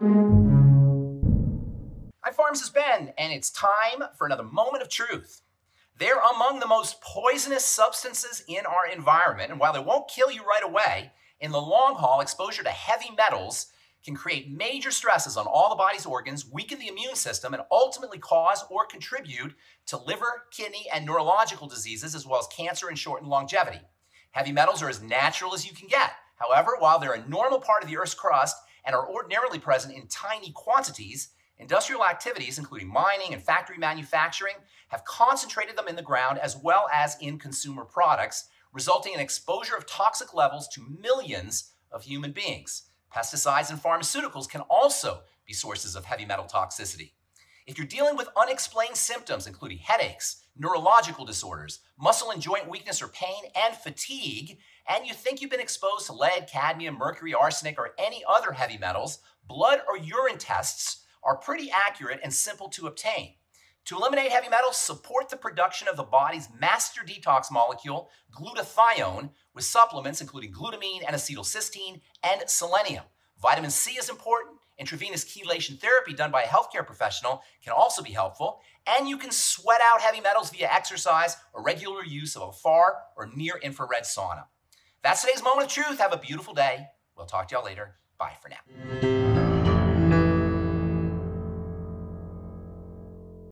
Hi, Pharmacist Ben, and it's time for another moment of truth. They're among the most poisonous substances in our environment, and while they won't kill you right away, in the long haul, exposure to heavy metals can create major stresses on all the body's organs, weaken the immune system, and ultimately cause or contribute to liver, kidney, and neurological diseases, as well as cancer and shortened longevity. Heavy metals are as natural as you can get. However, while they're a normal part of the Earth's crust and are ordinarily present in tiny quantities, industrial activities, including mining and factory manufacturing, have concentrated them in the ground as well as in consumer products, resulting in exposure of toxic levels to millions of human beings. Pesticides and pharmaceuticals can also be sources of heavy metal toxicity. If you're dealing with unexplained symptoms, including headaches, neurological disorders, muscle and joint weakness or pain, and fatigue, and you think you've been exposed to lead, cadmium, mercury, arsenic, or any other heavy metals, blood or urine tests are pretty accurate and simple to obtain. To eliminate heavy metals, support the production of the body's master detox molecule, glutathione, with supplements including glutamine and acetylcysteine and selenium. Vitamin C is important. Intravenous chelation therapy done by a healthcare professional can also be helpful. And you can sweat out heavy metals via exercise or regular use of a far or near infrared sauna. That's today's moment of truth. Have a beautiful day. We'll talk to y'all later. Bye for now.